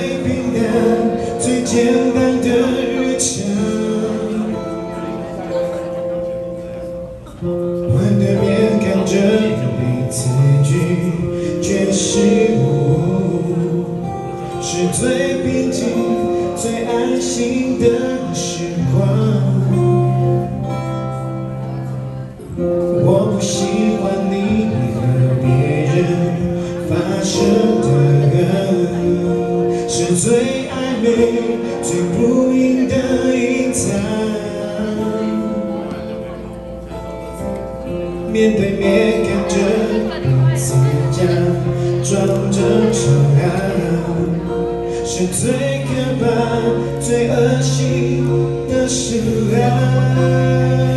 最平淡最简单的日常。面看着装是最可怕最恶心的事啊。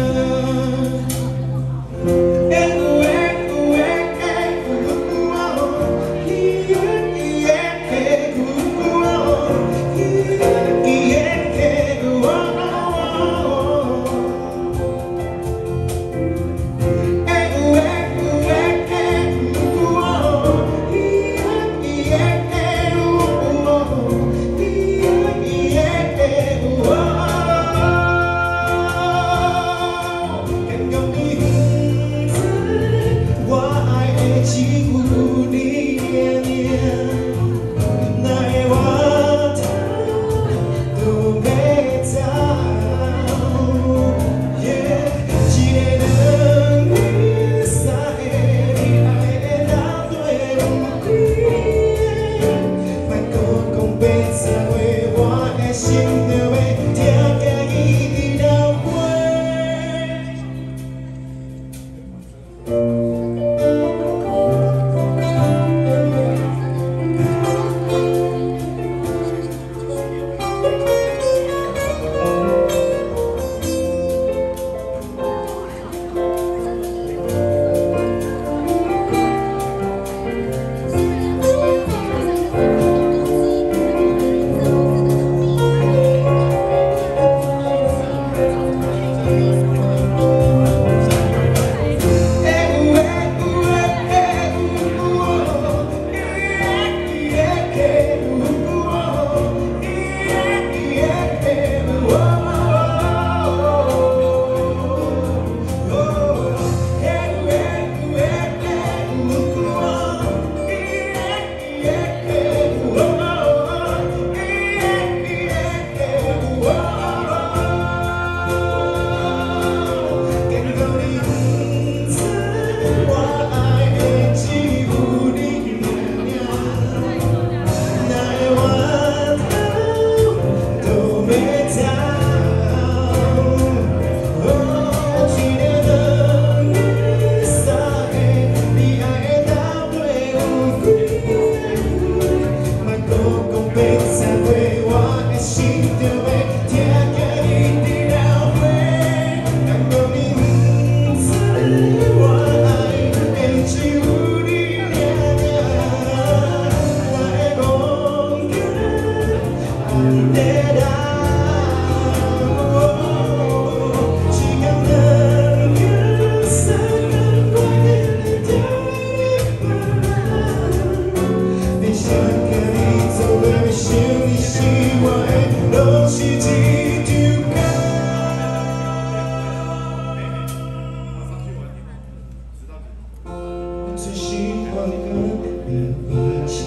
经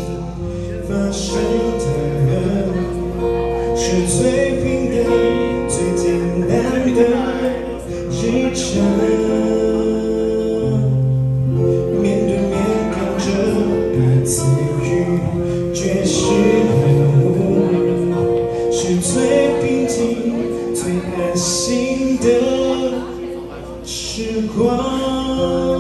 发生的是最平淡最简单的日常面对面看着彼此咀嚼食物是最平静最安心的时光。